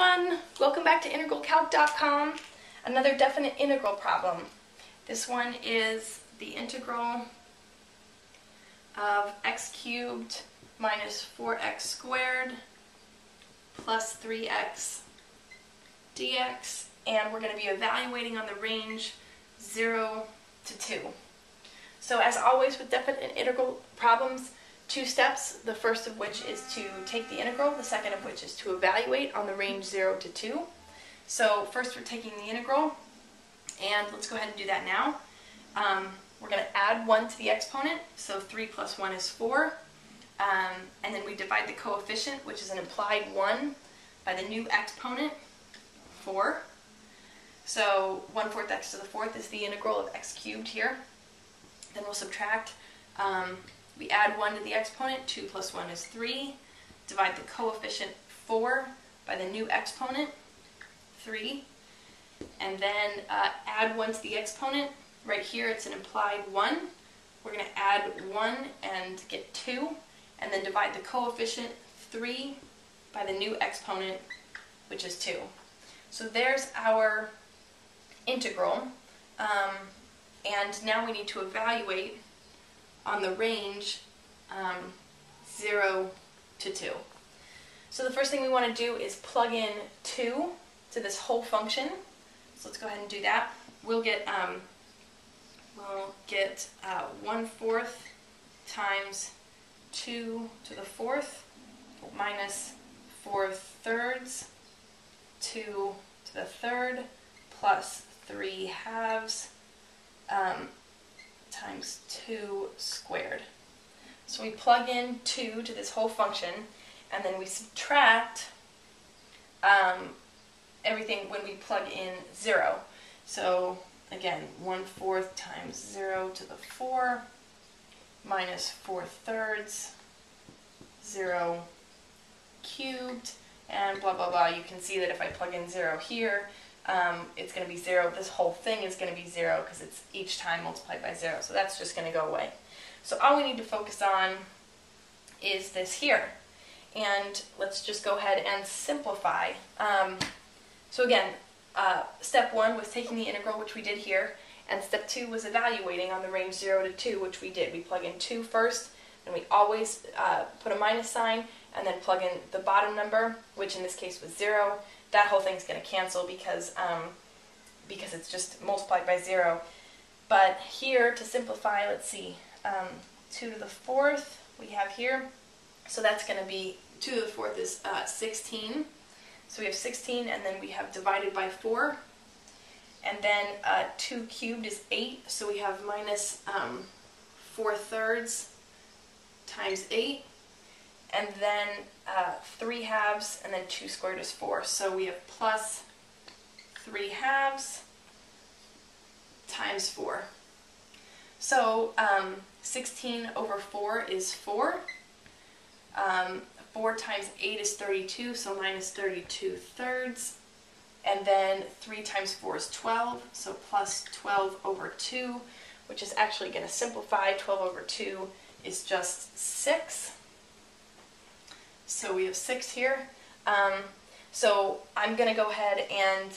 everyone! Welcome back to integralcalc.com. Another definite integral problem. This one is the integral of x cubed minus 4x squared plus 3x dx and we're going to be evaluating on the range 0 to 2. So as always with definite integral problems, two steps, the first of which is to take the integral, the second of which is to evaluate on the range 0 to 2. So first we're taking the integral, and let's go ahead and do that now. Um, we're going to add 1 to the exponent, so 3 plus 1 is 4. Um, and then we divide the coefficient, which is an implied 1, by the new exponent, 4. So 1 fourth x to the fourth is the integral of x cubed here. Then we'll subtract um, we add 1 to the exponent, 2 plus 1 is 3. Divide the coefficient 4 by the new exponent, 3. And then uh, add 1 to the exponent. Right here it's an implied 1. We're going to add 1 and get 2. And then divide the coefficient 3 by the new exponent, which is 2. So there's our integral. Um, and now we need to evaluate on the range um, 0 to 2. So the first thing we want to do is plug in 2 to this whole function. So let's go ahead and do that. We'll get um, we'll get uh, 1 fourth times 2 to the fourth minus 4 thirds 2 to the third plus 3 halves um, times 2 squared. So we plug in 2 to this whole function, and then we subtract um, everything when we plug in 0. So again, 1 fourth times 0 to the 4 minus 4 thirds, 0 cubed, and blah blah blah. You can see that if I plug in 0 here, um, it's going to be 0. This whole thing is going to be 0 because it's each time multiplied by 0. So that's just going to go away. So all we need to focus on is this here. And let's just go ahead and simplify. Um, so again, uh, step 1 was taking the integral, which we did here. And step 2 was evaluating on the range 0 to 2, which we did. We plug in 2 first, and we always uh, put a minus sign, and then plug in the bottom number, which in this case was 0, that whole thing's going to cancel because um, because it's just multiplied by 0. But here, to simplify, let's see, um, 2 to the fourth we have here. So that's going to be, 2 to the fourth is uh, 16. So we have 16, and then we have divided by 4. And then uh, 2 cubed is 8, so we have minus, um, 4 thirds times 8 and then uh, 3 halves, and then 2 squared is 4. So we have plus 3 halves times 4. So um, 16 over 4 is 4. Um, 4 times 8 is 32, so minus 32 thirds. And then 3 times 4 is 12, so plus 12 over 2, which is actually going to simplify. 12 over 2 is just 6. So we have 6 here. Um, so I'm going to go ahead and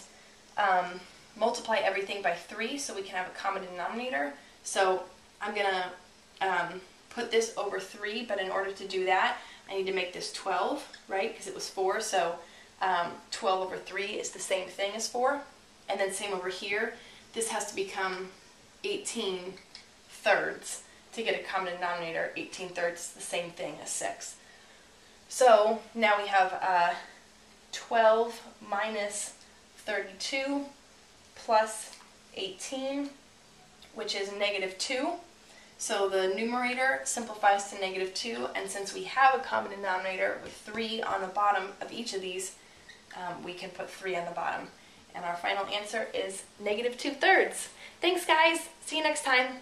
um, multiply everything by 3 so we can have a common denominator. So I'm going to um, put this over 3, but in order to do that, I need to make this 12, right? Because it was 4, so um, 12 over 3 is the same thing as 4. And then same over here, this has to become 18 thirds. To get a common denominator, 18 thirds is the same thing as 6. So now we have uh, 12 minus 32 plus 18, which is negative 2. So the numerator simplifies to negative 2, and since we have a common denominator with 3 on the bottom of each of these, um, we can put 3 on the bottom. And our final answer is negative 2 thirds. Thanks guys, see you next time.